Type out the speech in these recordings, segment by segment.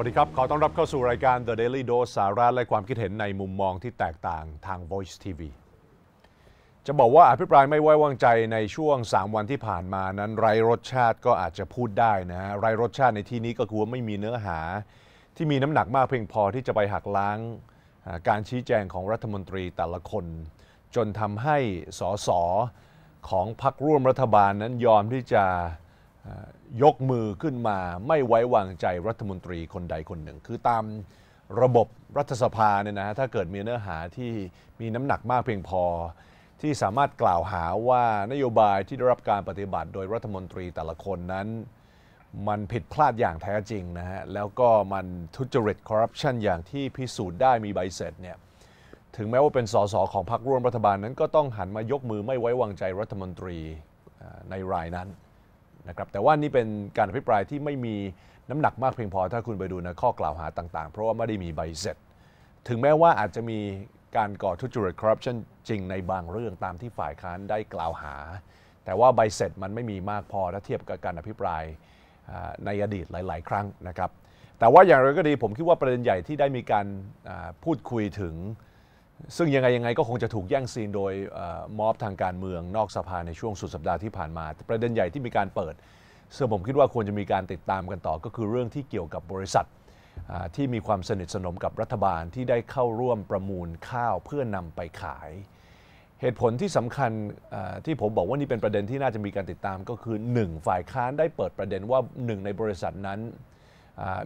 วัสดีครับ ขอต้อนรับเข้าสู่รายการ The Daily Dose สาระและความคิดเห็นในมุมมองที่แตกต่างทาง Voice TV จะบอกว่าอภิปรายไม่ไว้วางใจในช่วง 3 วันที่ผ่านมานั้นไร้รสชาติก็อาจจะพูดได้นะฮะไร้รสชาติในที่นี้ก็คือว่าไม่มีเนื้อหา ที่มีน้ำหนักมากเพียงพอที่จะไปหักล้างการชี้แจงของรัฐมนตรีแต่ละคน จนทำให้สสของพรรคร่วมรัฐบาลนั้นยอมที่จะ ยกมือขึ้นมาไม่ไว้วางใจรัฐมนตรีคนใดคนหนึ่ง คือตามระบบรัฐสภาเนี่ยนะฮะถ้าเกิดมีเนื้อหาที่มีน้ำหนักมากเพียงพอ ที่สามารถกล่าวหาว่านโยบายที่ได้รับการปฏิบัติ โดยรัฐมนตรีแต่ละคนนั้น มันผิดพลาดอย่างแท้จริงนะฮะแล้วก็มันทุจริตคอร์รัปชันอย่างที่พิสูจน์ได้มีใบเสร็จเนี่ยถึงแม้ว่าเป็นสสของพรรคร่วมรัฐบาลนั้นก็ต้องหันมายกมือไม่ไว้วางใจรัฐมนตรีในรายนั้น นะครับแต่ว่านี่เป็นการอภิปรายที่ไม่มีน้ำหนักมากเพียงพอถ้าคุณไปดูนะข้อกล่าวหาต่างๆ เพราะว่าไม่ได้มีใบเสร็จ ถึงแม้ว่าอาจจะมีการก่อทุจริตคอร์รัปชันจริงในบางเรื่องตามที่ฝ่ายค้านได้กล่าวหา แต่ว่าใบเสร็จมันไม่มีมากพอถ้าเทียบกับการอภิปรายในอดีตหลาย ๆ ครั้งนะครับแต่ว่าอย่างไรก็ดีผมคิดว่าประเด็นใหญ่ที่ได้มีการพูดคุยถึง ซึ่งยังไงยังไงก็คงจะถูกแย่งซีนโดยม็อบทางการเมืองนอกสภาในช่วงสุดสัปดาห์ที่ผ่านมา ประเด็นใหญ่ที่มีการเปิดซึ่งผมคิดว่าควรจะมีการติดตามกันต่อ ก็คือเรื่องที่เกี่ยวกับบริษัทที่มีความสนิทสนมกับรัฐบาลที่ได้เข้าร่วมประมูลข้าวเพื่อนำไปขาย เหตุผลที่สำคัญที่ผมบอกว่านี่เป็นประเด็นที่น่าจะมีการติดตามก็คือ 1 ฝ่ายค้านได้เปิดประเด็นว่าหนึ่งในบริษัทนั้น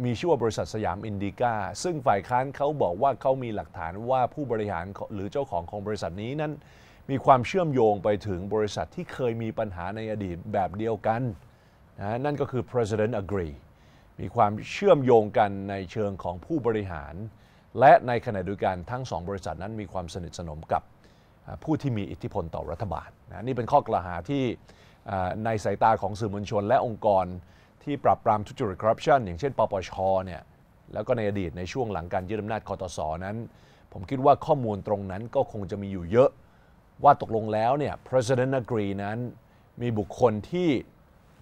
มีชื่อว่าบริษัทสยามอินดิก้าซึ่งฝ่ายค้านเขาบอกว่าเขามีหลักฐานว่าผู้บริหารหรือเจ้าของของบริษัทนี้นั้น มีความเชื่อมโยงไปถึงบริษัทที่เคยมีปัญหาในอดีตแบบเดียวกันนะนั่นก็คือ president agree มีความเชื่อมโยงกันในเชิงของผู้บริหาร และในขณะเดียวกันทั้งสองบริษัทนั้นมีความสนิทสนมกับผู้ที่มีอิทธิพลต่อรัฐบาลนะนี่เป็นข้อกล่าวหาที่ในสายตาของสื่อมวลชนและองค์กร ที่ปราบปรามทุจริตคอร์รัปชันอย่างเช่น ปปชเนี่ยแล้วก็ในอดีตในช่วงหลังการยึดอำนาจคตส. นั้น ผมคิดว่าข้อมูลตรงนั้นก็คงจะมีอยู่เยอะ ว่าตกลงแล้วเนี่ย President Agree นั้น มีบุคคลที่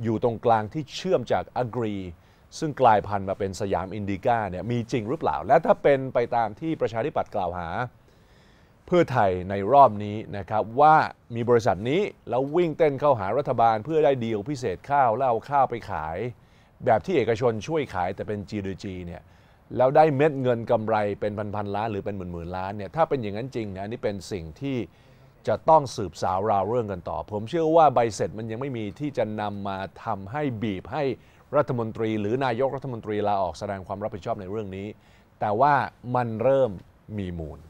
อยู่ตรงกลางที่เชื่อมจาก Agree ซึ่งกลายพันธุ์มาเป็นสยามอินดิก้าเนี่ยมีจริงหรือเปล่า และถ้าเป็นไปตามที่ประชาธิปัตย์กล่าวหา เพื่อไทยในรอบนี้นะครับว่ามีบริษัทนี้แล้ววิ่งเต้นเข้าหารัฐบาล เพื่อได้ดีลพิเศษข้าวแล้วเอาข้าวไปขาย แบบที่เอกชนช่วยขายแต่เป็น G2G เนี่ยแล้วได้เม็ดเงินกำไรเป็นพันๆล้านหรือเป็นหมื่นๆล้านเนี่ยถ้าเป็นอย่างนั้นจริงนะอันนี่เป็นสิ่งที่จะต้องสืบสาวราวเรื่องกันต่อ ผมเชื่อว่าใบเสร็จมันยังไม่มีที่จะนำมาทำให้บีบให้รัฐมนตรี หรือนายกรัฐมนตรีลาออกแสดงความรับผิดชอบในเรื่องนี้ แต่ว่ามันเริ่มมีมูล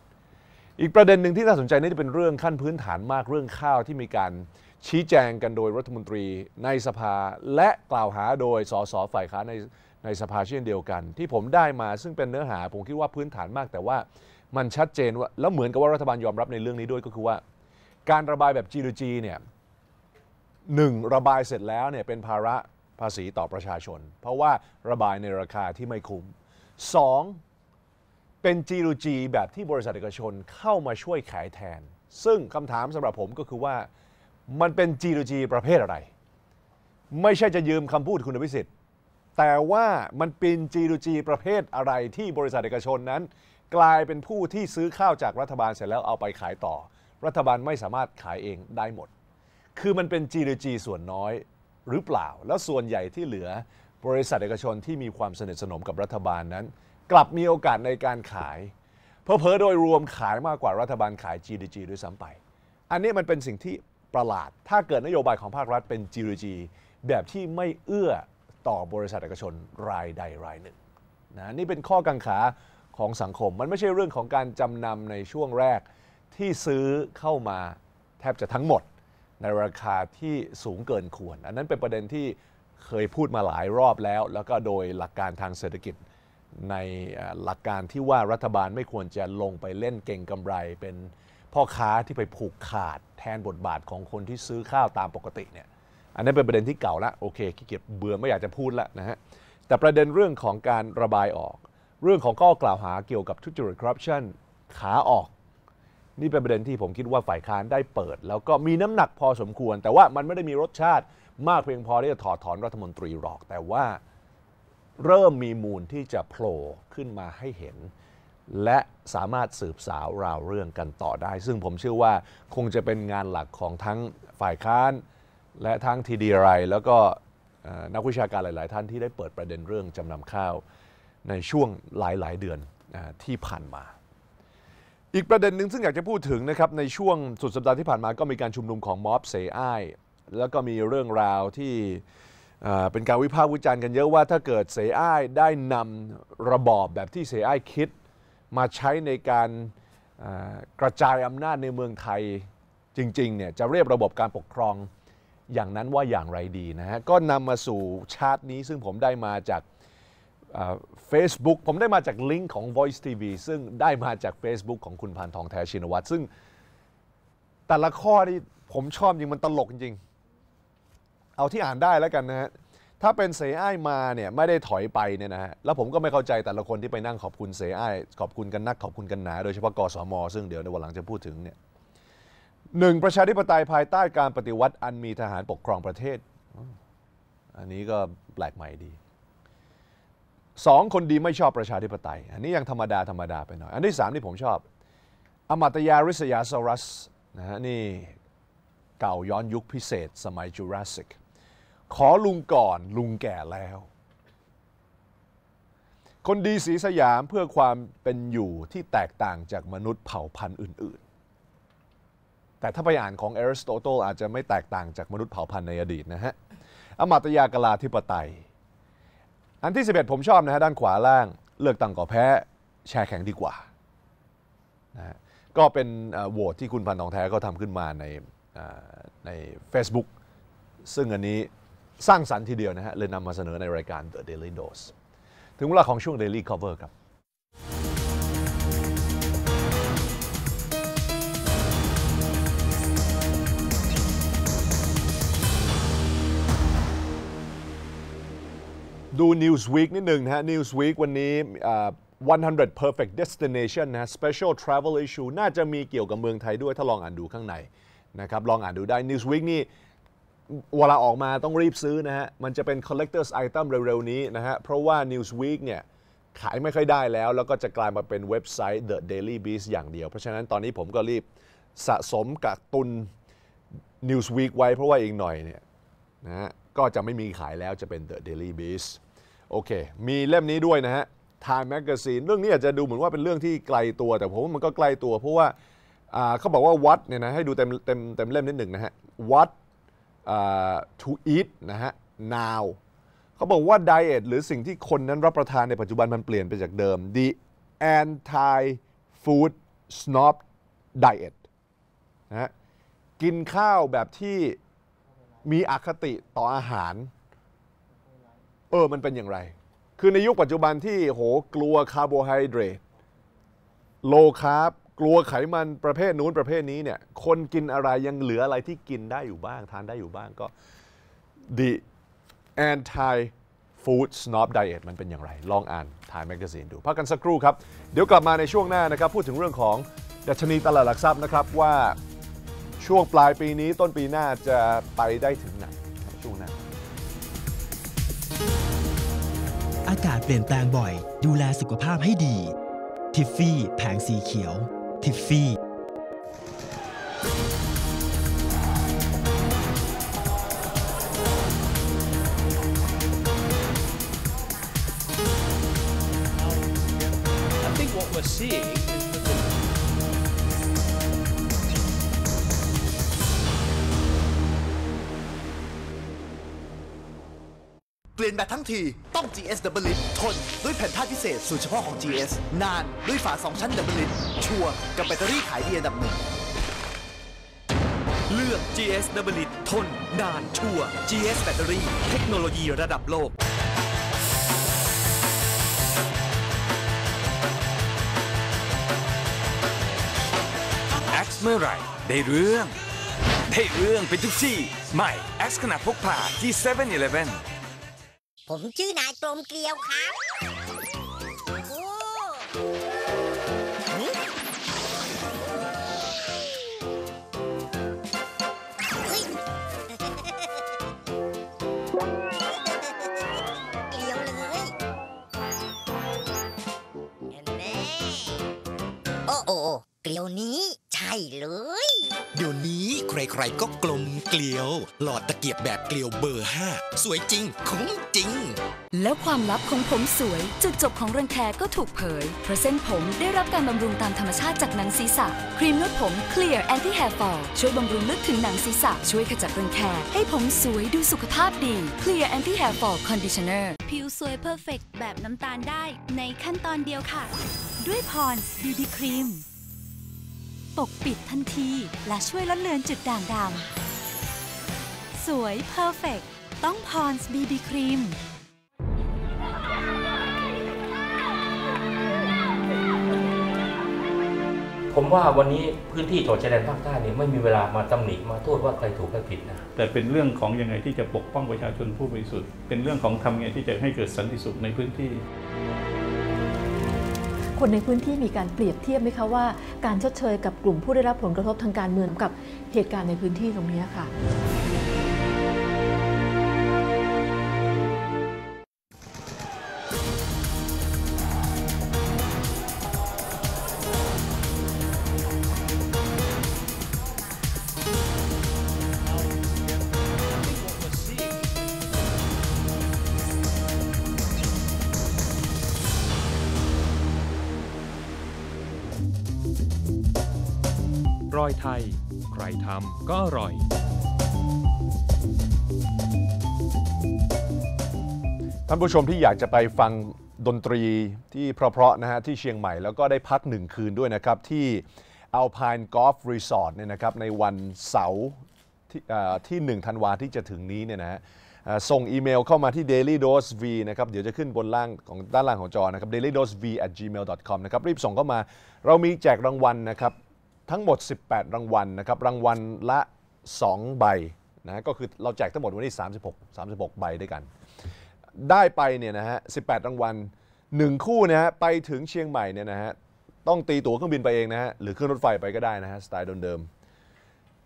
อีกประเด็นหนึ่งที่น่าสนใจนี่จะเป็นเรื่องขั้นพื้นฐานมากเรื่องข้าวที่มีการชี้แจงกันโดยรัฐมนตรีในสภา และกล่าวหาโดยสสฝ่ายค้านในในสภาเช่นเดียวกัน ที่ผมได้มาซึ่งเป็นเนื้อหาผมคิดว่าพื้นฐานมาก แต่ว่ามันชัดเจนว่าแล้วเหมือนกับว่ารัฐบาลยอมรับในเรื่องนี้ด้วยก็คือว่า การระบายแบบ G2G เนี่ยหนึ่งระบายเสร็จแล้วเนี่ยเป็นภาระภาษีต่อประชาชน เพราะว่าระบายในราคาที่ไม่คุ้มสอง เป็น G2G แบบที่บริษัทเอกชนเข้ามาช่วยขายแทน ซึ่งคำถามสำหรับผมก็คือว่ามันเป็น G2G ประเภทอะไร ไม่ใช่จะยืมคำพูดคุณอภิสิทธิ์แต่ว่ามันเป็น G2G ประเภทอะไรที่บริษัทเอกชนนั้น กลายเป็นผู้ที่ซื้อข้าวจากรัฐบาลเสร็จแล้วเอาไปขายต่อ รัฐบาลไม่สามารถขายเองได้หมด คือมันเป็น G2G ส่วนน้อยหรือเปล่า แล้วส่วนใหญ่ที่เหลือบริษัทเอกชนที่มีความสนิทสนมกับรัฐบาลนั้น กลับมีโอกาสในการขาย เพอเพอโดยรวมขายมากกว่ารัฐบาลขาย GDG ด้วยซ้ำไป อันนี้มันเป็นสิ่งที่ประหลาด ถ้าเกิดนโยบายของภาครัฐเป็น GDG แบบที่ไม่เอื้อต่อบริษัทเอกชนรายใดรายหนึ่งนะนี่เป็นข้อกังขาของสังคม มันไม่ใช่เรื่องของการจำนำในช่วงแรกที่ซื้อเข้ามาแทบจะทั้งหมด ในราคาที่สูงเกินควร อันนั้นเป็นประเด็นที่เคยพูดมาหลายรอบแล้ว แล้วก็โดยหลักการทางเศรษฐกิจ ในหลักการที่ว่ารัฐบาลไม่ควรจะลงไปเล่นเก่งกำไร เป็นพ่อค้าที่ไปผูกขาดแทนบทบาทของคนที่ซื้อข้าวตามปกติเนี่ยอันนั้นเป็นประเด็นที่เก่าละโอเคขี้เกียจเบื่อไม่อยากจะพูดละนะฮะแต่ประเด็นเรื่องของการระบายออก เรื่องของข้อกล่าวหาเกี่ยวกับทุจริตคอร์รัปชันขาออก นี่เป็นประเด็นที่ผมคิดว่าฝ่ายค้านได้เปิด แล้วก็มีน้ำหนักพอสมควร แต่ว่ามันไม่ได้มีรสชาติมากเพียงพอที่จะถอดถอนรัฐมนตรีหรอก แต่ว่า เริ่มมีมูลที่จะโผล่ขึ้นมาให้เห็น และสามารถสืบสาวราวเรื่องกันต่อได้ ซึ่งผมเชื่อว่าคงจะเป็นงานหลักของทั้งฝ่ายค้าน และทั้งทีดีไรแล้วก็นักวิชาการหลาย ๆ ท่านที่ได้เปิดประเด็นเรื่องจำนำข้าวในช่วงหลาย ๆ เดือนอที่ผ่านมาอีกประเด็นหนึ่งซึ่งอยากจะพูดถึงนะครับในช่วงสุดสัปดาห์ที่ผ่านมาก็มีการชุมนุมของม็อบเซอ้าย แล้วก็มีเรื่องราวที่ เป็นการวิพากษ์วิจารณ์กันเยอะว่าถ้าเกิดเสอ้ายได้นำระบอบแบบที่เสอ้ายคิด มาใช้ในการกระจายอำนาจในเมืองไทยจริงๆเนี่ยจะเรียบระบบการปกครองอย่างนั้นว่าอย่างไรดีนะฮะ ก็นำมาสู่ชาร์ตนี้ซึ่งผมได้มาจากเฟซบุ๊กผมได้มาจากลิงก์ของ Voice TV ซึ่งได้มาจาก Facebook ของคุณพันทองแท้ชินวัตรซึ่งแต่ละข้อที่ผมชอบจริงมันตลกจริง เอาที่อ่านได้แล้วกันนะฮะถ้าเป็นเสอ้ายมาเนี่ยไม่ได้ถอยไปเนี่ยนะฮะแล้วผมก็ไม่เข้าใจแต่ละคนที่ไปนั่งขอบคุณเสอ้ายขอบคุณกันนักขอบคุณกันหนา โดยเฉพาะกสม ซึ่งเดี๋ยวในวันหลังจะพูดถึงเนี่ยหนึ่งประชาธิปไตยภายใต้การปฏิวัติอันมีทหารปกครองประเทศ อันนี้ก็แปลกใหม่ดีสองคนดีไม่ชอบประชาธิปไตย อันนี้ยังธรรมดาธรรมดาไปหน่อย อันที่สามที่ผมชอบ อมาตยาริษยาซารัสนะฮะนี่เก่าย้อนยุคพิเศษสมัยจูราสสิก ขอลุงก่อนลุงแก่แล้ว คนดีสีสยามเพื่อความเป็นอยู่ที่แตกต่างจากมนุษย์เผ่าพันธุ์อื่น ๆ แต่ถ้าไปอ่านของอริสโตเติลอาจจะไม่แตกต่างจากมนุษย์เผ่าพันธุ์ในอดีตนะฮะอมาตยากลาธิปไตย อันที่ 11 ผมชอบนะฮะด้านขวาล่าง เลือกตั้งก่อแพ้ แชร์แข็งดีกว่านะฮะก็เป็นโหวตที่คุณพันทองแท้ก็ทำขึ้นมาในใน Facebook ซึ่งอันนี้ สร้างสรรค์ทีเดียวนะฮะเลยนำมาเสนอในรายการ The Daily Dose ถึงเวลาของช่วง Daily Cover ครับดู Newsweek นิดหนึ่งนะฮะ Newsweek วันนี้ 100 perfect destination นะ special travel issue น่าจะมีเกี่ยวกับเมืองไทยด้วยถ้าลองอ่านดูข้างในนะครับลองอ่านดูได้ Newsweek นี่ เวลาออกมาต้องรีบซื้อนะฮะ มันจะเป็น collector's item เร็วๆ นี้นะฮะ เพราะว่า Newsweek เนี่ยขายไม่ค่อยได้แล้ว แล้วก็จะกลายมาเป็นเว็บไซต์ The Daily Beast อย่างเดียว เพราะฉะนั้นตอนนี้ผมก็รีบสะสมกักตุน Newsweek ไว้เพราะว่าอีกหน่อยเนี่ยนะฮะก็จะไม่มีขายแล้วจะเป็น The Daily Beast โอเค มีเล่มนี้ด้วยนะฮะ Time Magazine เรื่องนี้อาจจะดูเหมือนว่าเป็นเรื่องที่ไกลตัว แต่ผมว่ามันก็ใกล้ตัว เพราะว่าเขาบอกว่าวัดเนี่ยนะให้ดูเต็มเต็มเต็มเล่มนิดหนึ่งนะฮะ What อ่า to eat นะฮะ now เขาบอกว่า diet หรือสิ่งที่คนนั้นรับประทานในปัจจุบันมันเปลี่ยนไปจากเดิม the anti food snob diet นะฮะกินข้าวแบบที่มีอคติต่ออาหาร เออ มันเป็นอย่างไร คือในยุคปัจจุบันที่โหกลัวคาร์โบไฮเดรต low carb กลัวไขมันประเภทนู้นประเภทนี้เนี่ย คนกินอะไรยังเหลืออะไรที่กินได้อยู่บ้าง ทานได้อยู่บ้างก็ the anti food snob diet มันเป็นอย่างไร ลองอ่าน Time Magazine ดูพักกันสักครู่ครับ เดี๋ยวกลับมาในช่วงหน้านะครับ พูดถึงเรื่องของดัชนีตลาดหลักทรัพย์นะครับว่าช่วงปลายปีนี้ต้นปีหน้าจะไปได้ถึงไหนช่วงหน้าอากาศเปลี่ยนแปลงบ่อย ดูแลสุขภาพให้ดี ทิฟฟี่แผงสีเขียว ทิฟฟี่ I think what we're seeing is that the แบบทั้งที ต้อง GS Double Lid ทน ด้วยแผ่นธาตุพิเศษสูตรเฉพาะของ GS นาน ด้วยฝา 2 ชั้น Double Lid ชัวร์กับแบตเตอรี่ขายดีอันดับหนึ่งเลือก GS Double Lid ทน นาน ชัวร์ GS แบตเตอรี่เทคโนโลยีระดับโลก X เมื่อไหร่ได้เรื่องได้เรื่องเป็นทุกที่ ใหม่ X ขนาดพกพาที่7 e เ e ่ e อ ผมชื่อนายกลมเกลียวครับ ใครๆก็กลมเกลียว หลอดตะเกียบแบบเกลียวเบอร์ 5 สวยจริงคุ้มจริง แล้วความลับของผมสวย จุดจบของรังแคก็ถูกเผย เพราะเส้นผมได้รับการบำรุงตามธรรมชาติจากหนังศีรษะ ครีมนวดผม Clear Anti Hair Fall ช่วยบำรุงลึกถึงหนังศีรษะ ช่วยขจัดรังแคให้ผมสวยดูสุขภาพดี Clear Anti Hair Fall Conditioner ผิวสวยเพอร์เฟกแบบน้ำตาลได้ ในขั้นตอนเดียวค่ะ ด้วยพรบีบีครีม ปกปิดทันที และช่วยลดเลือนจุดด่างดำ สวยเพอร์เฟกต้องพรบีบีครีมผมว่าวันนี้พื้นที่จังหวัดชายแดนภาคใต้เนี่ยไม่มีเวลามาตำหนิมาโทษว่าใครถูกใครผิดนะแต่เป็นเรื่องของยังไงที่จะปกป้องประชาชนผู้บริสุทธิ์เป็นเรื่องของทำไงที่จะให้เกิดสันติสุขในพื้นที่ คนในพื้นที่มีการเปรียบเทียบไหมคะว่าการชดเชยกับกลุ่มผู้ได้รับผลกระทบทางการเมืองกับเหตุการณ์ในพื้นที่ตรงนี้ค่ะ ทำก็อร่อย ท่านผู้ชมที่อยากจะไปฟังดนตรีที่เพราะๆนะฮะที่เชียงใหม่แล้วก็ได้พักหนึ่งคืนด้วยนะครับ ที่ Alpine Golf Resort เนี่ยนะครับในวันเสาร์ที่ที่ 1 ธันวาที่จะถึงนี้เนี่ยนะฮะส่งอีเมลเข้ามาที่ daily dose v นะครับ เดี๋ยวจะขึ้นบนล่างของด้านล่างของจอนะครับ daily dose v at gmail com นะครับ รีบส่งเข้ามา เรามีแจกรางวัลนะครับ ทั้งหมด 18 รางวัลนะครับรางวัลละ 2 ใบนะก็คือเราแจกทั้งหมดวันนี้ 36 36 ใบด้วยกัน ได้ไปเนี่ยนะฮะ 18 รางวัล 1 คู่นะฮะไปถึงเชียงใหม่เนี่ยนะฮะต้องตีตั๋วเครื่องบินไปเองนะฮะหรือขึ้นรถไฟไปก็ได้นะฮะสไตล์เดิม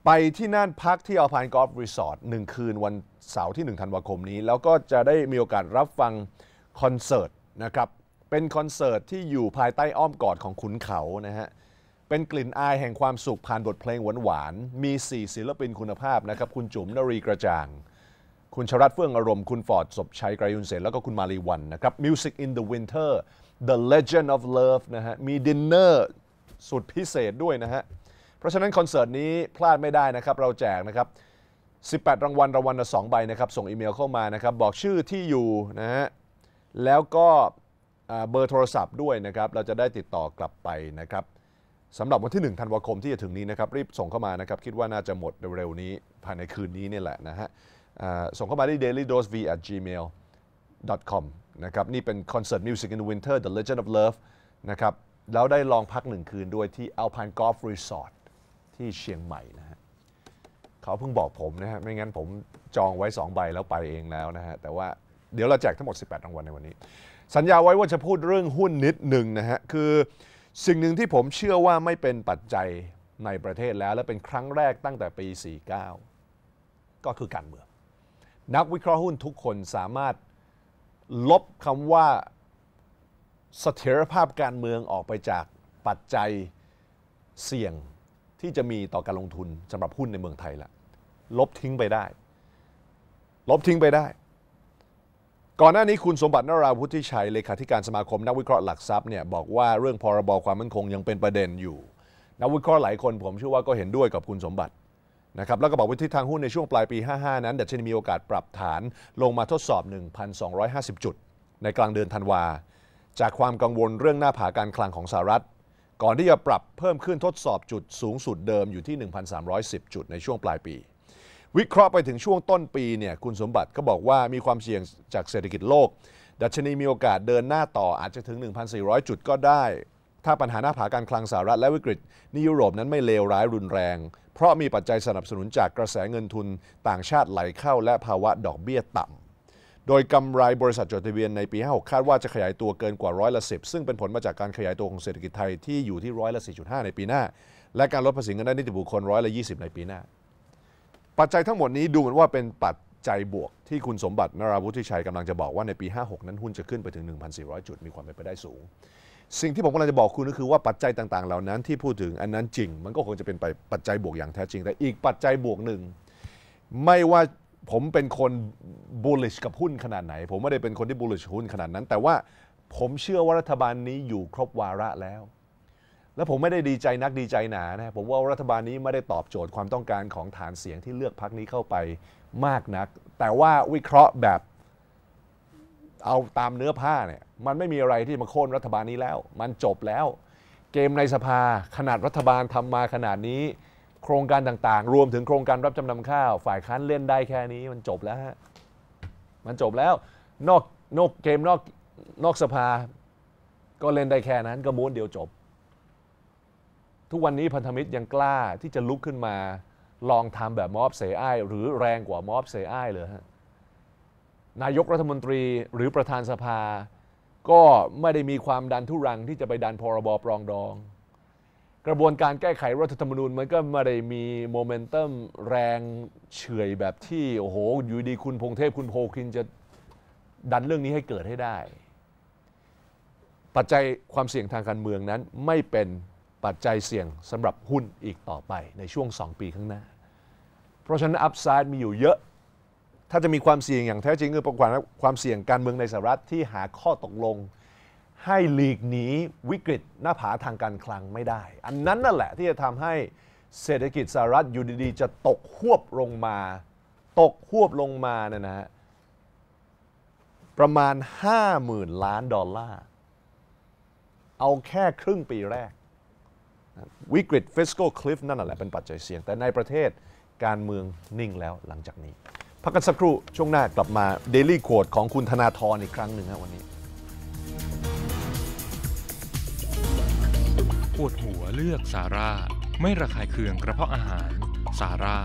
ไปที่นั่นพักที่อัลพายกอล์ฟรีสอร์ทหนึ่งคืนวันเสาร์ที่ 1 ธันวาคมนี้ แล้วก็จะได้มีโอกาสรับฟังคอนเสิร์ตนะครับ เป็นคอนเสิร์ตที่อยู่ภายใต้อ้อมกอดของขุนเขานะฮะ เป็นกลิ่นอายแห่งความสุขผ่านบทเพลงหวานๆมี 4 ศิลปินคุณภาพนะครับ คุณจุ๋มนรีกระจ่าง คุณชรัส เฟื่องอารมย์ คุณฟอร์ดศพชัยไกรยุนเสนแล้วก็คุณมารีวันนะครับ Music in the Winter The Legend of Love นะฮะ มีดินเนอร์สุดพิเศษด้วยนะฮะ เพราะฉะนั้นคอนเสิร์ตนี้พลาดไม่ได้นะครับ เราแจกนะครับ 18 รางวัลรางวัลละ2ใบนะครับ ส่งอีเมลเข้ามานะครับ บอกชื่อที่อยู่นะฮะ แล้วก็เบอร์โทรศัพท์ด้วยนะครับ เราจะได้ติดต่อกลับไปนะครับ สำหรับวันที่ 1 ธันวาคมที่จะถึงนี้นะครับรีบส่งเข้ามานะครับคิดว่าน่าจะหมดเร็วๆนี้ภายในคืนนี้นี่แหละนะฮะส่งเข้ามาที่ dailydosv at gmail com นะครับนี่เป็นคอนเสิร์ต Music in the Winter The Legend of Love นะครับแล้วได้ลองพักหนึ่งคืนด้วยที่ Alpine Golf Resort ที่เชียงใหม่นะฮะเขาเพิ่งบอกผมนะฮะไม่งั้นผมจองไว้ 2 ใบแล้วไปเองแล้วนะฮะแต่ว่าเดี๋ยวเราแจกทั้งหมด 18รางวัลในวันนี้ สัญญาไว้ว่าจะพูดเรื่องหุ้นนิดหนึ่งนะฮะคือ สิ่งหนึ่งที่ผมเชื่อว่าไม่เป็นปัจจัยในประเทศแล้ว และเป็นครั้งแรกตั้งแต่ปี 49 ก็คือการเมือง นักวิเคราะห์หุ้นทุกคนสามารถลบคำว่าเสถียรภาพการเมืองออกไปจากปัจจัยเสี่ยงที่จะมีต่อการลงทุนสำหรับหุ้นในเมืองไทยละลบทิ้งไปได้ ลบทิ้งไปได้ ก่อนหน้านี้คุณสมบัตินราวุฒิชัยเลขาธิการสมาคมนักวิเคราะห์หลักทรัพย์เนี่ยบอกว่าเรื่องพรบความมั่นคงยังเป็นประเด็นอยู่ นักวิเคราะห์หลายคนผมเชื่อว่าก็เห็นด้วยกับคุณสมบัตินะครับแล้วก็บอกว่าทิศทางหุ้นในช่วงปลายปี 55 นั้นดัชนีมีโอกาสปรับฐานลงมาทดสอบ 1,250 จุด ในกลางเดือนธันวา จากความกังวลเรื่องหน้าผาการคลังของสหรัฐ ก่อนที่จะปรับเพิ่มขึ้นทดสอบจุดสูงสุดเดิมอยู่ที่ 1,310 จุดในช่วงปลายปี วิเคราะห์ไปถึงช่วงต้นปีเนี่ยคุณสมบัติก็บอกว่ามีความเสี่ยงจากเศรษฐกิจโลก ดัชนีมีโอกาสเดินหน้าต่ออาจจะถึง 1,400 จุดก็ได้ ถ้าปัญหาหน้าผาการคลังสหรัฐและวิกฤตในยุโรปนั้นไม่เลวร้ายรุนแรง เพราะมีปัจจัยสนับสนุนจากกระแสเงินทุนต่างชาติไหลเข้าและภาวะดอกเบี้ยต่ำโดยกำไรบริษัทจดทะเบียนในปี 56 คาดว่าจะขยายตัวเกินกว่าร้อยละ 10 ซึ่งเป็นผลมาจากการขยายตัวของเศรษฐกิจไทยที่อยู่ที่ร้อยละ 4.5 ในปีหน้า และการลดภาษีเงินได้นิติบุคคลร้อยละ 20 ในปีหน้า ปัจจัยทั้งหมดนี้ดูเหมือนว่าเป็นปัจจัยบวกที่คุณสมบัตินราวุฒิชัยกำลังจะบอกว่าในปี 56 นั้นหุ้นจะขึ้นไปถึง 1,400 จุดมีความเป็นไปได้สูง สิ่งที่ผมกำลังจะบอกคุณก็คือว่าปัจจัยต่างๆ เหล่านั้นที่พูดถึงอันนั้นจริง มันก็คงจะเป็นไปปัจจัยบวกอย่างแท้จริง แต่อีกปัจจัยบวกหนึ่งไม่ว่าผมเป็นคน bullish กับหุ้นขนาดไหน ผมไม่ได้เป็นคนที่ bullish หุ้นขนาดนั้น แต่ว่าผมเชื่อว่ารัฐบาลนี้อยู่ครบวาระแล้ว แล้วผมไม่ได้ดีใจนักดีใจหนานะผมว่ารัฐบาลนี้ไม่ได้ตอบโจทย์ความต้องการของฐานเสียงที่เลือกพักนี้เข้าไปมากนัก แต่ว่าวิเคราะห์แบบเอาตามเนื้อผ้าเนี่ยมันไม่มีอะไรที่มาโค่นรัฐบาลนี้แล้ว มันจบแล้ว เกมในสภาขนาดรัฐบาลทำมาขนาดนี้ โครงการต่างๆ รวมถึงโครงการรับจำนำข้าว ฝ่ายค้านเล่นได้แค่นี้ มันจบแล้วฮะมันจบแล้วนอกนอกเกมนอกนอกสภา ก็เล่นได้แค่นั้นก็ม้วนเดียวจบ ทุกวันนี้พันธมิตรยังกล้าที่จะลุกขึ้นมา ลองทำแบบมอบเสอ้ายหรือแรงกว่ามอบเสอ้ายเลยฮะนายกรัฐมนตรีหรือประธานสภา ก็ไม่ได้มีความดันทุรังที่จะไปดันพรบปรองดอง กระบวนการแก้ไขรัฐธรรมนูญมันก็ไม่ได้มีโมเมนตัมแรงเฉยแบบที่โอ้โหอยู่ดีคุณพงเทพคุณโพคินจะดันเรื่องนี้ให้เกิดให้ได้ ปัจจัยความเสี่ยงทางการเมืองนั้นไม่เป็น ปัจจัยเสี่ยงสำหรับหุ้นอีกต่อไปในช่วง 2 ปีข้างหน้า เพราะฉะนั้นอัพไซด์มีอยู่เยอะ ถ้าจะมีความเสี่ยงอย่างแท้จริงคือความความเสี่ยงการเมืองในสหรัฐที่หาข้อตกลง ให้หลีกหนีวิกฤตหน้าผาทางการคลังไม่ได้ อันนั้นนั่นแหละที่จะทำให้เศรษฐกิจสหรัฐอยู่ดีๆ จะตกหวบลงมา ตกหวบลงมาเนี่ยนะฮะประมาณ 50,000 ล้านดอลลาร์ เอาแค่ครึ่งปีแรก วิกฤต fiscal cliff นั่นแหละเป็นปัจจัยเสี่ยง แต่ในประเทศการเมืองนิ่งแล้วหลังจากนี้ พักกันสักครู่ช่วงหน้ากลับมา Daily Quote ของคุณธนาธรอีกครั้งหนึ่งครับวันนี้ปวดหัวเลือกสาร่า ไม่ระคายเคืองกระเพาะอาหาร สาร่า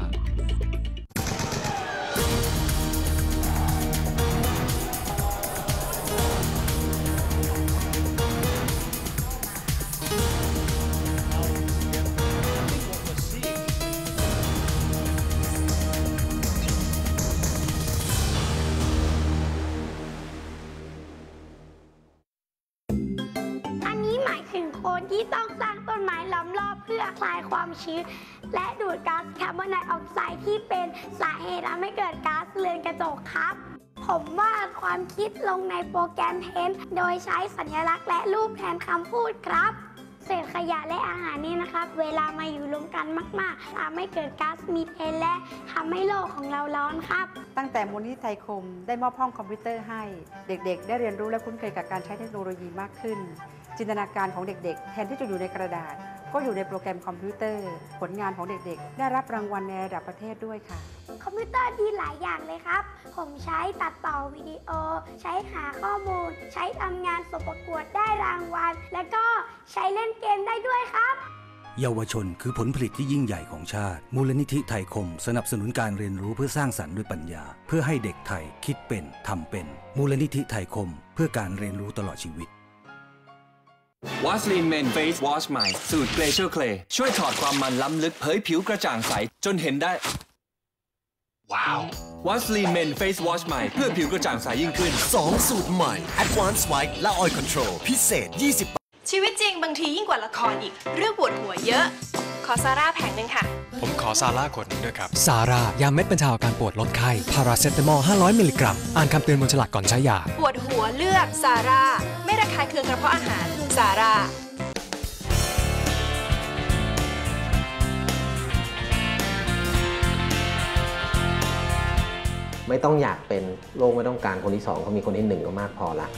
ายความชื้นและดูดก๊าซคาร์บอนไดออกไซด์ที่เป็นสาเหตุทำให้เกิดก๊าซเรือนกระจกครับ ผมวาดความคิดลงในโปรแกรม Paint โดยใช้สัญลักษณ์และรูปแทนคำพูดครับเศษขยะและอาหารนี่นะครับ เวลามาอยู่รวมกันมากๆทำให้เกิดก๊าซมีเทนและทำให้โลกของเราร้อนครับ ตั้งแต่มูลนิธิไทยคม ได้มอบห้องคอมพิวเตอร์ให้ เด็กๆ ได้เรียนรู้และคุ้นเคยกับการใช้เทคโนโลยีมากขึ้น จินตนาการของเด็กๆ แทนที่จะอยู่ในกระดาษ ก็อยู่ในโปรแกรมคอมพิวเตอร์ ผลงานของเด็กๆ ได้รับรางวัลในระดับประเทศด้วยค่ะ คอมพิวเตอร์ดีหลายอย่างเลยครับ ผมใช้ตัดต่อวิดีโอ ใช้หาข้อมูล ใช้ทำงานส่งประกวดได้รางวัล และก็ใช้เล่นเกมได้ด้วยครับ เยาวชนคือผลผลิตที่ยิ่งใหญ่ของชาติ มูลนิธิไทยคม สนับสนุนการเรียนรู้เพื่อสร้างสรรค์ด้วยปัญญา เพื่อให้เด็กไทยคิดเป็นทำเป็น มูลนิธิไทยคม เพื่อการเรียนรู้ตลอดชีวิต วาสลีน Men Face Wash ใหม่สูตร Glacier Clay ช่วยลดความมันล้ำลึกเผยผิวกระจ่างใส จนเห็นได้ ว้าววาสลีน Men Face Wash ใหม่ เพื่อผิวกระจ่างใสยิ่งขึ้น 2 สูตรใหม่ Advanced White และ Oil Control พิเศษ 20 ชีวิตจริงบางทียิ่งกว่าละครอีก เรื่องปวดหัวเยอะ ขอซาร่าแผงหนึ่งค่ะ ผมขอซาร่ากดหนึ่งด้วยครับ ซาร่ายาเม็ดบรรเทาอาการปวดลดไข้พาราเซตามอล 500 มิลลิกรัม อ่านคำเตือนบนฉลากก่อนใช้ยา ปวดหัวเลือกซาร่า ไม่ระคายเคืองกระเพาะอาหารซาร่า ไม่ต้องอยากเป็นโรคไม่ต้องการคนที่สองเขามีคนที่หนึ่งก็มากพอละ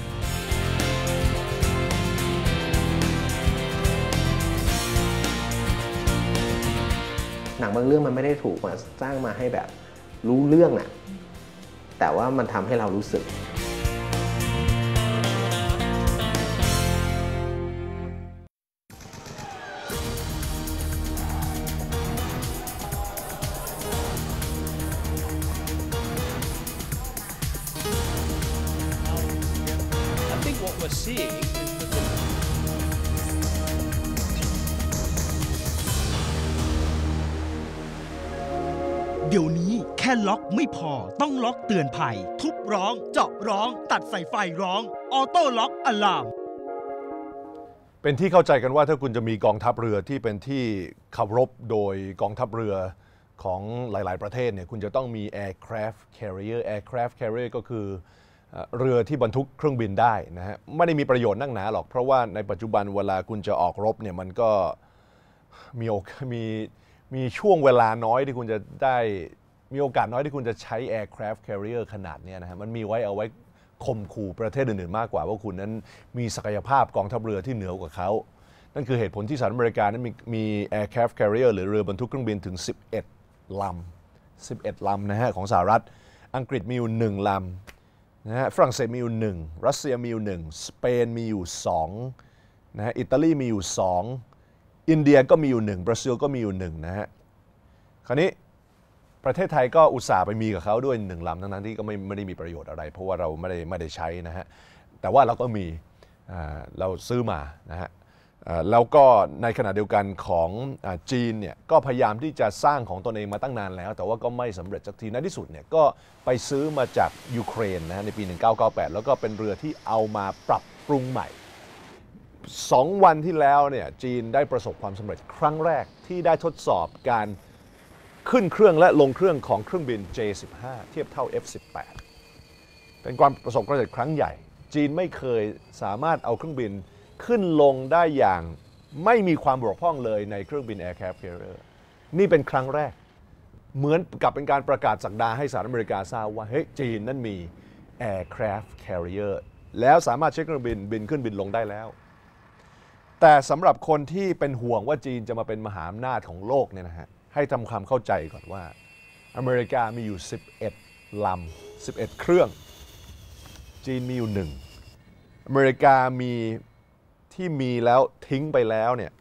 หนังบางเรื่องมันไม่ได้ถูกมาสร้างมาให้แบบรู้เรื่องน่ะแต่ว่ามันทำให้เรารู้สึก ต้องล็อกเตือนภัย ทุบร้อง เจาะร้อง ตัดสายไฟร้อง ออโต้ล็อกอะลามเป็นที่เข้าใจกันว่าถ้าคุณจะมีกองทัพเรือที่เป็นที่เคารพโดยกองทัพเรือของหลาย ๆ ประเทศเนี่ยคุณจะต้องมี aircraft carrier aircraft carrier ก็คือเอ่อเรือที่บรรทุกเครื่องบินได้นะฮะไม่ได้มีประโยชน์นักหนาหรอก เพราะว่าในปัจจุบันเวลาคุณจะออกรบเนี่ยมันก็มีโอกมีมีช่วงเวลาน้อยที่คุณจะได้ มีโอกาสน้อยที่คุณจะใช้ aircraft carrier ขนาดนี้นะฮะมันมีไว้เอาไว้ข่มขู่ประเทศอื่นๆ มากกว่าว่าคุณนั้นมีศักยภาพกองทัพเรือที่เหนือกว่าเขา นั่นคือเหตุผลที่สหรัฐอเมริกานั้นมีมี aircraft carrier หรือเรือบรรทุกเครื่องบินถึง 11 ลำ 11 ลำนะฮะของสหรัฐ อังกฤษมีอยู่ 1 ลำนะฮะ ฝรั่งเศสมีอยู่ 1 รัสเซียมีอยู่ 1 สเปนมีอยู่ 2 นะฮะ อิตาลีมีอยู่ 2 อินเดียก็มีอยู่ 1 บราซิลก็มีอยู่ 1 นะฮะ คราวนี้ ประเทศไทยก็อุตส่าห์ไปมีกับเขาด้วยหนึ่งลำทั้งนั้นที่ก็ไม่ไม่ได้มีประโยชน์อะไร เพราะว่าเราไม่ได้ไม่ได้ใช้นะฮะแต่ว่าเราก็มีเราซื้อมานะฮะแล้วก็ในขณะเดียวกันของอจีนเนี่ยก็พยายามที่จะสร้างของตนเองมาตั้งนานแล้ว แต่ว่าก็ไม่สำเร็จสักทีในที่สุดเนี่ยก็ไปซื้อมาจากยูเครนนะฮะในปี 1998 แล้วก็เป็นเรือที่เอามาปรับปรุงใหม่สองวันที่แล้วเนี่ยจีนได้ประสบความสำเร็จครั้งแรกที่ได้ทดสอบการ ขึ้นเครื่องและลงเครื่องของเครื่องบิน J15 เทียบเท่า F18 เป็นความประสบความสำเร็จครั้งใหญ่ จีนไม่เคยสามารถเอาเครื่องบินขึ้นลงได้อย่างไม่มีความบกพร่องเลยในเครื่องบิน Aircraft Carrier นี่เป็นครั้งแรก เหมือนกับเป็นการประกาศสักดาให้สหรัฐอเมริกาทราบว่าเฮ้ยจีนนั้นมี Aircraft Carrier แล้วสามารถใช้เครื่องบินบินขึ้นบินลงได้แล้ว แต่สำหรับคนที่เป็นห่วงว่าจีนจะมาเป็นมหาอำนาจของโลกเนี่ยนะฮะ ให้ทำความเข้าใจก่อนว่า อเมริกามีอยู่ 11ลำ11 เครื่อง จีนมีอยู่หนึ่งอเมริกามีที่มีแล้วทิ้งไปแล้วเนี่ย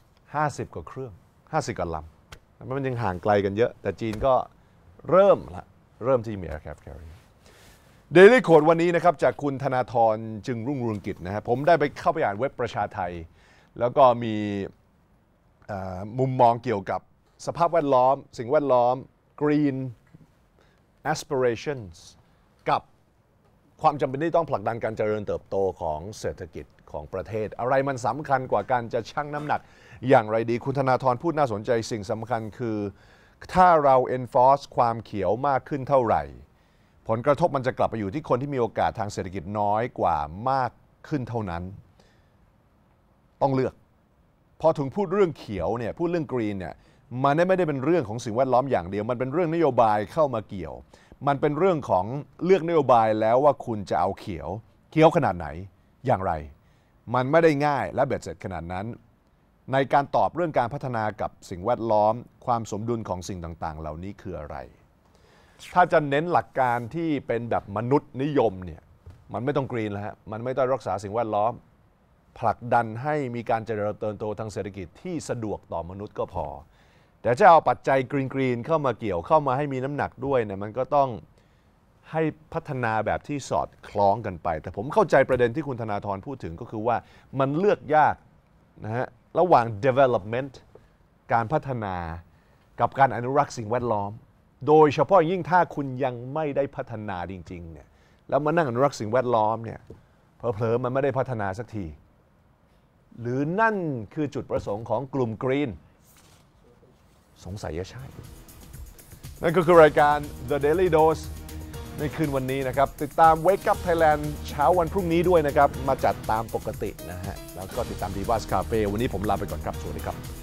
50 กว่าเครื่อง 50 กว่าลำมันยังห่างไกลกันเยอะ แต่จีนก็เริ่มละเริ่มที่มี aircraft carrier Daily Code วันนี้นะครับ จากคุณธนาธรจึงรุ่งเรืองกิจนะฮะผมได้ไปเข้าไปอ่านเว็บประชาไทย แล้วก็มีมุมมองเกี่ยวกับ สภาพแวดล้อม สิ่งแวดล้อม green aspirations กับความจำเป็นที่ต้องผลักดันการเจริญเติบโตของเศรษฐกิจของประเทศ อะไรมันสำคัญกว่าการจะชั่งน้ำหนัก อย่างไรดีคุณธนาธรพูดน่าสนใจสิ่งสำคัญคือ ถ้าเรา enforce ความเขียวมากขึ้นเท่าไหร่ ผลกระทบมันจะกลับไปอยู่ที่คนที่มีโอกาสทางเศรษฐกิจน้อยกว่ามากขึ้นเท่านั้น ต้องเลือก พอถึงพูดเรื่องเขียวเนี่ยพูดเรื่องกรีนเนี่ย มันไม่ได้เป็นเรื่องของสิ่งแวดล้อมอย่างเดียว มันเป็นเรื่องนโยบายเข้ามาเกี่ยว มันเป็นเรื่องของเลือกนโยบายแล้วว่าคุณจะเอาเขียว เขียวขนาดไหนอย่างไร มันไม่ได้ง่ายและเบ็ดเสร็จขนาดนั้น ในการตอบเรื่องการพัฒนากับสิ่งแวดล้อม ความสมดุลของสิ่งต่างๆ เหล่านี้คืออะไร ถ้าจะเน้นหลักการที่เป็นแบบมนุษย์นิยมเนี่ยมันไม่ต้องกรีนแล้วฮะมันไม่ต้องรักษาสิ่งแวดล้อมผลักดันให้มีการเจริญเติบโตทางเศรษฐกิจที่สะดวกต่อมนุษย์ก็พอ แต่จะเอาปัจจัยกรีนกรีนเข้ามาเกี่ยวเข้ามาให้มีน้ำหนักด้วยเนี่ยมันก็ต้องให้พัฒนาแบบที่สอดคล้องกันไป แต่ผมเข้าใจประเด็นที่คุณธนาธรพูดถึงก็คือว่ามันเลือกยากนะฮะระหว่าง development การพัฒนากับการอนุรักษ์สิ่งแวดล้อม โดยเฉพาะยิ่งถ้าคุณยังไม่ได้พัฒนาจริงๆเนี่ยแล้วมานั่งอนุรักษ์สิ่งแวดล้อมเนี่ยเผลอๆมันไม่ได้พัฒนาสักที หรือนั่นคือจุดประสงค์ของกลุ่มกรีน สงสัยจะใช่ นั่นก็คือรายการ The Daily Dose ในคืนวันนี้นะครับ ติดตาม Wake Up Thailand เช้าวันพรุ่งนี้ด้วยนะครับ มาจัดตามปกตินะฮะ แล้วก็ติดตาม Divas Cafe วันนี้ผมลาไปก่อนครับ สวัสดีครับ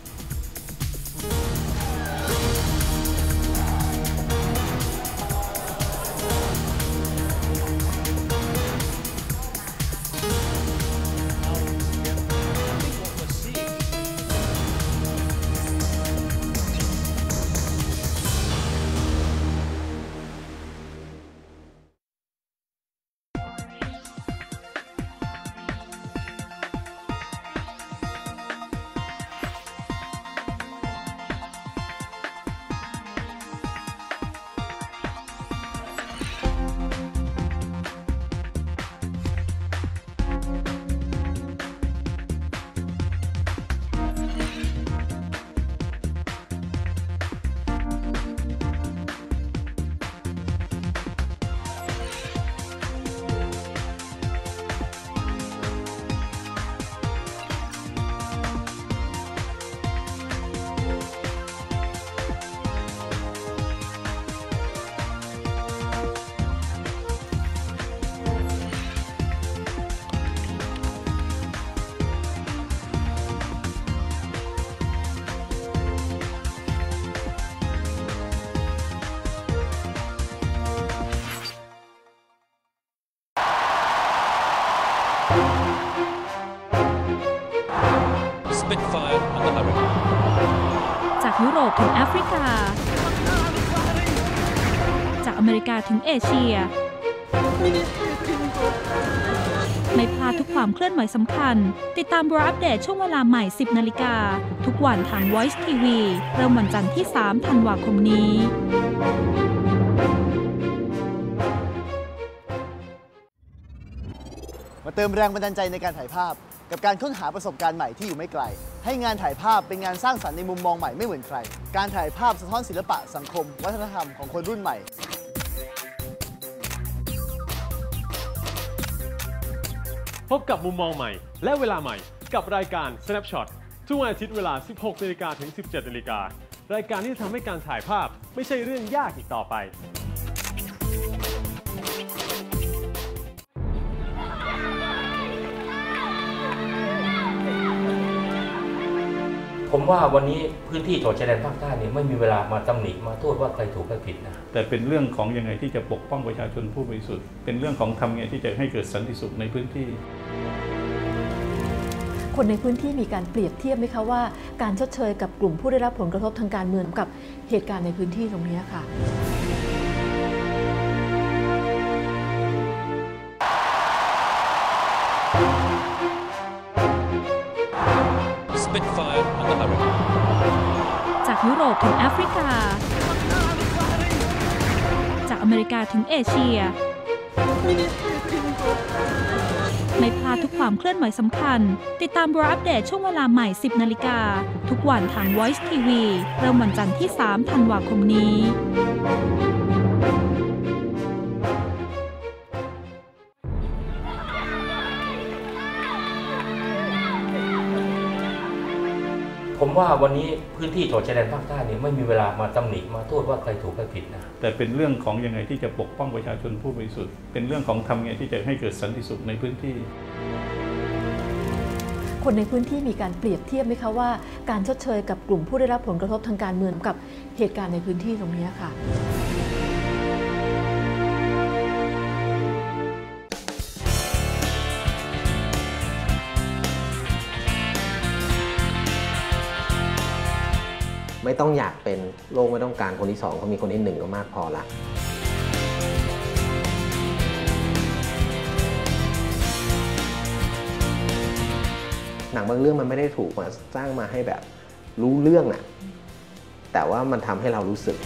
โรปถึงแอฟริกา จากอเมริกาถึงเอเชีย ไม่พลาดทุกความเคลื่อนไหวสำคัญ ติดตามบรอัปเดตช่วงเวลาใหม่ 10 นาฬิกา ทุกวันทาง Voice TV เริ่มวันจันทร์ที่ 3 ธันวาคมนี้มาเติมแรงบันดาลใจในการถ่ายภาพ กับการค้นหาประสบการณ์ใหม่ที่อยู่ไม่ไกล ให้งานถ่ายภาพเป็นงานสร้างสรรค์ในมุมมองใหม่ไม่เหมือนใคร การถ่ายภาพสะท้อนศิลปะสังคม วัฒนธรรมของคนรุ่นใหม่ พบกับมุมมองใหม่ และเวลาใหม่กับรายการ Snapshot ทุกวันอาทิตย์เวลา 16นาฬิกาถึง 17นาฬิการายการที่จะทำให้การถ่ายภาพไม่ใช่เรื่องยากอีกต่อไป ผมว่าวันนี้พื้นที่จังหวัดชายแดนภาคใต้เนี่ยไม่มีเวลามาตำหนิมาโทษว่าใครถูกใครผิดนะแต่เป็นเรื่องของยังไงที่จะปกป้องประชาชนผู้บริสุทธิ์ เป็นเรื่องของทำไงที่จะให้เกิดสันติสุขในพื้นที่ คนในพื้นที่มีการเปรียบเทียบไหมคะว่า การชดเชยกับกลุ่มผู้ได้รับผลกระทบทางการเมืองกับเหตุการณ์ในพื้นที่ตรงนี้ค่ะ Spitfire ยุโรปถึงแอฟริกา จากอเมริกาถึงเอเชีย ไม่พลาดทุกความเคลื่อนไหวสำคัญ ติดตามบรอัปเดตช่วงเวลาใหม่ 10 นาฬิกา ทุกวันทาง Voice TV เริ่มวันจันทร์ที่ 3 ธันวาคมนี้ ผมว่าวันนี้พื้นที่จังหวัดชายแดนภาคใต้เนี่ยไม่มีเวลามาตำหนิมาโทษว่าใครถูกใครผิดนะแต่เป็นเรื่องของยังไงที่จะปกป้องประชาชนผู้บริสุทธิ์เป็นเรื่องของทำไงที่จะให้เกิดสันติสุขในพื้นที่ คนในพื้นที่มีการเปรียบเทียบไหมคะว่า การชดเชยกับกลุ่มผู้ได้รับผลกระทบทางการเมืองกับเหตุการณ์ในพื้นที่ตรงนี้ค่ะ ไม่ต้องอยากเป็นโลกไม่ต้องการคนที่สองเขามีคนที่หนึ่งก็มากพอละหนังบางเรื่องมันไม่ได้ถูกมาสร้างมาให้แบบรู้เรื่องอะแต่ว่ามันทำให้เรารู้สึก